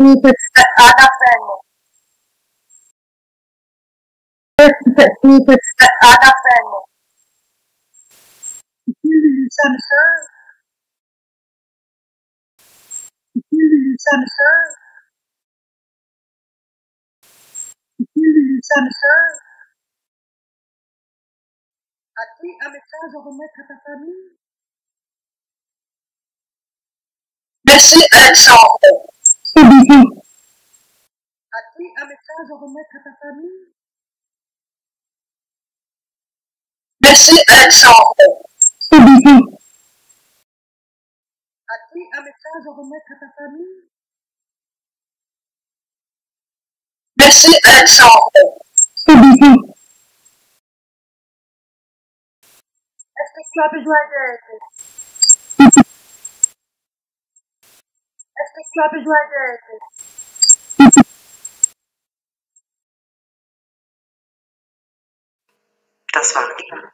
anafanya à qui un message à remettre à ta famille? Merci Alexandre. Busy. As-tu un message à remettre à ta famille Merci Alexandre. Busy. As-tu un message à remettre à ta famille Merci Alexandre. Busy. Est-ce que tu as besoin d'aide? As besoin d'aide Das war Leben.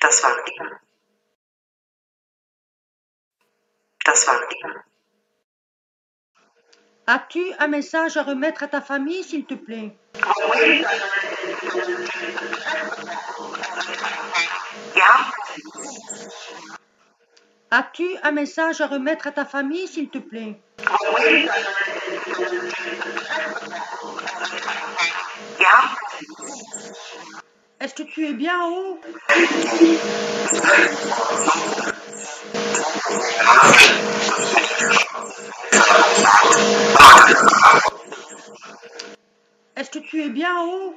Das war Leben. Das war Leben. As-tu un message à remettre à ta famille, s'il te plaît? Ja, As-tu un message à remettre à ta famille, s'il te plaît? Est-ce que tu es bien en haut? Est-ce que tu es bien en haut?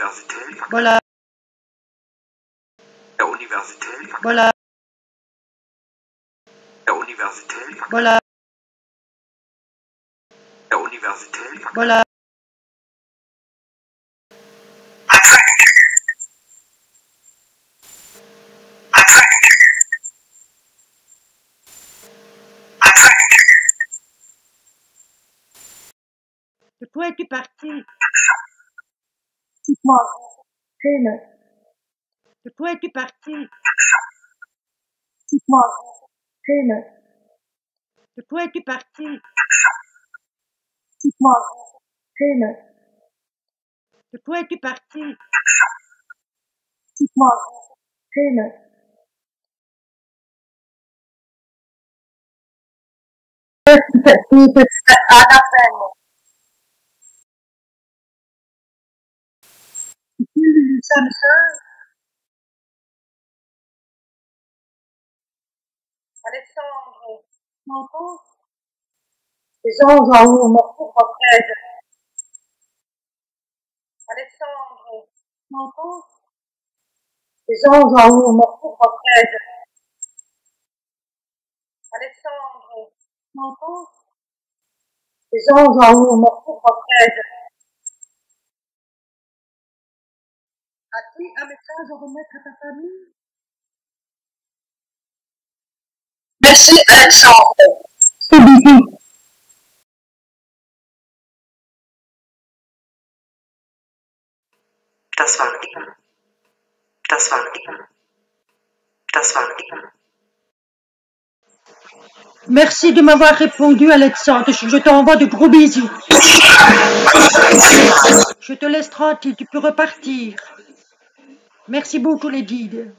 Universität, Voilà, der Universität, voilà, der Universität, voilà, der Universität, voilà. De quoi es-tu parti? De quoi es-tu parti? De quoi es-tu parti? De quoi es-tu parti? Samson. Alexandre Manteau. Les anges en haut morceau reprennent. Alexandre Manteau. Les anges en haut morceau reprennent. Alexandre Manteau. Les anges en haut morceau. As-tu un message à remettre à ta famille Merci Alexandre. C'est das war Leben. Das war Leben. Das war Leben. Merci de m'avoir répondu, Alexandre. Je je t'envoie de gros bisous. Je te laisse tranquille, tu peux repartir. Merci beaucoup, les guides.